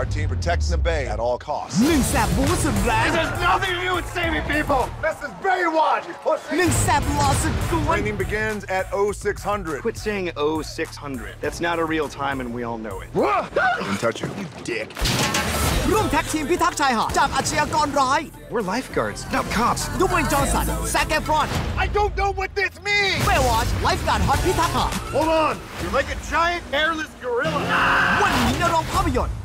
Our team protecting the bay at all costs. หนึ่งแสบบูสุดแรง This There's nothing to do with saving people. This is Baywatch, you ห pussy. นึ่งแสบหล่อสุดกวน Training begins at 0600. Quit saying 0600. That's not a real time, and we all know it. I Don't touch you, you dick. ร่วมแท็กทีมพิทักษ์ชายหาดจากอาชญากรร้าย We're lifeguards, not cops. ดูเวนจอห์นสันแซกแอฟรอน I don't know what this means. เบวอชไลฟ์การ์ดฮอตพิทักษ์หาด Hold on. You're like a giant hairless gorilla. วันนี้ในโรงภาพยนตร์